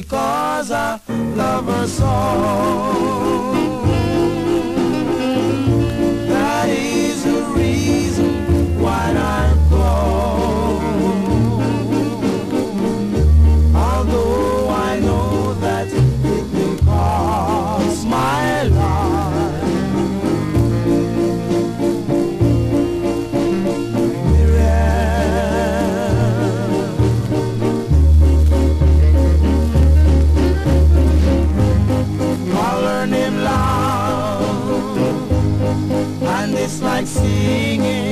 because I love her so. And it's like singing.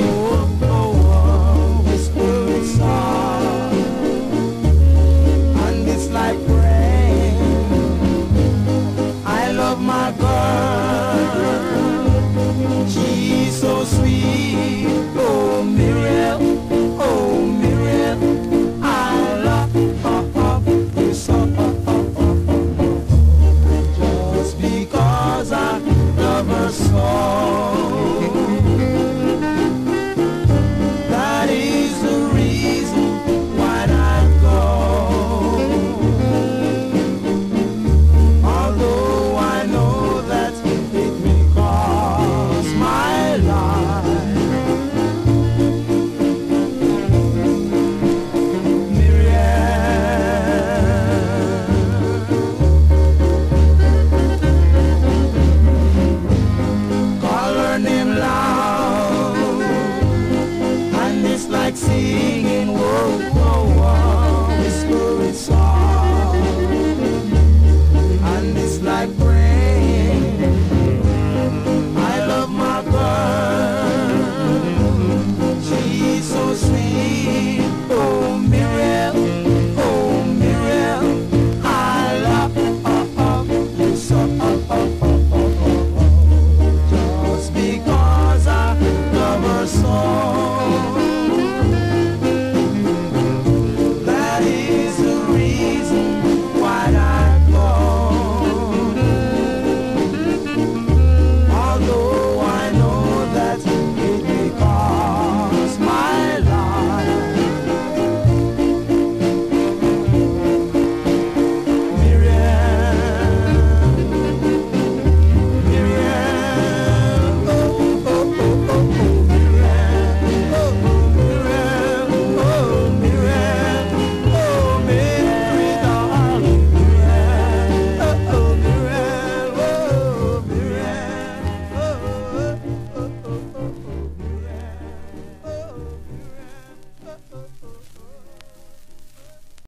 like singing, whoa.